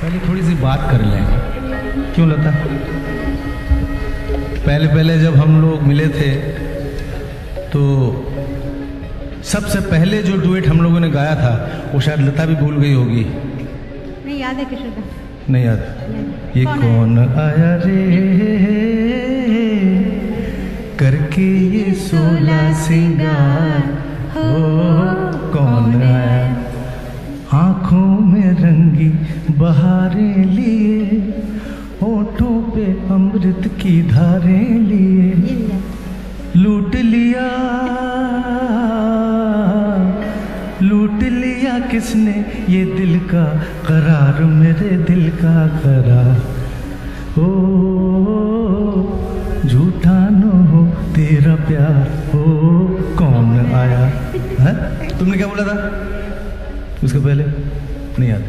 पहले थोड़ी सी बात कर लें। क्यों लता? पहले पहले जब हम लोग मिले थे तो सबसे पहले जो डुएट हम लोगों ने गाया था वो शायद लता भी भूल गई होगी। नहीं याद है किशोर नहीं याद? याद। ये कौन कौन आया रे? करके ये सोला सिंगार हो बहारें लिए, होठों पे अमृत की धारें लिए। लूट लिया लूट लिया किसने? ये दिल का करार, मेरे दिल का करार। ओ, झूठा न हो तेरा प्यार हो कौन आया? है? तुमने क्या बोला था? उसके पहले? नहीं याद।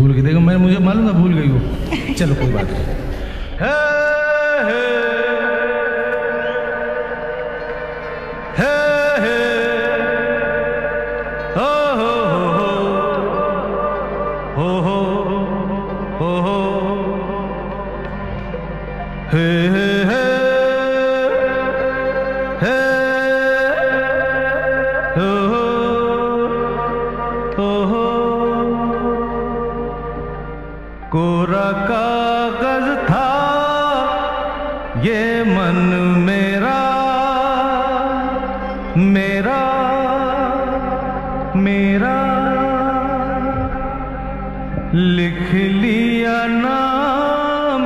भूल गई। देखो मैं मुझे मालूम ना भूल गई वो। चलो कोई बात नहीं। कोरा कागज़ था ये मन मेरा मेरा मेरा। लिख लिया नाम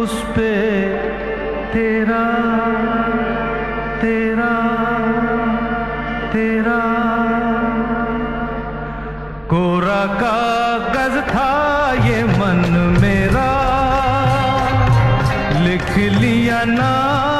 उस पे तेरा। ये मन मेरा लिख लिया नाम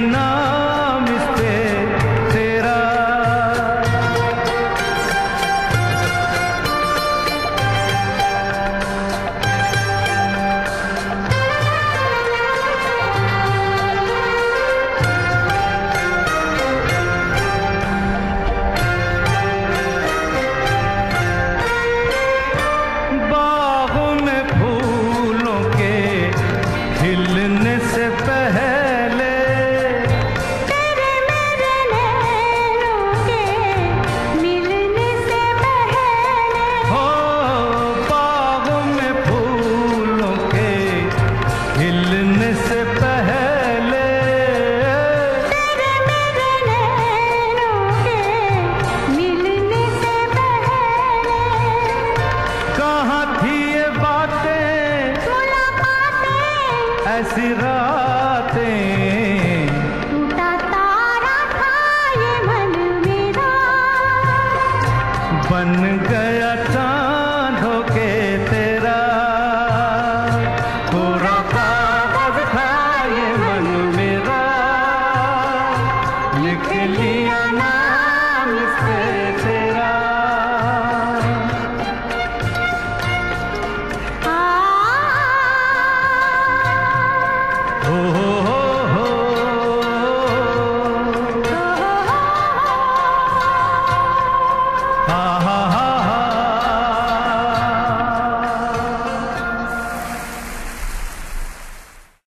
लिया से पहले। मिलने से पहले। कहाँ थी ये बातें? ऐसी रातें। टूटा तारा था ये मन मेरा। बन गया चाँद Hallelujah.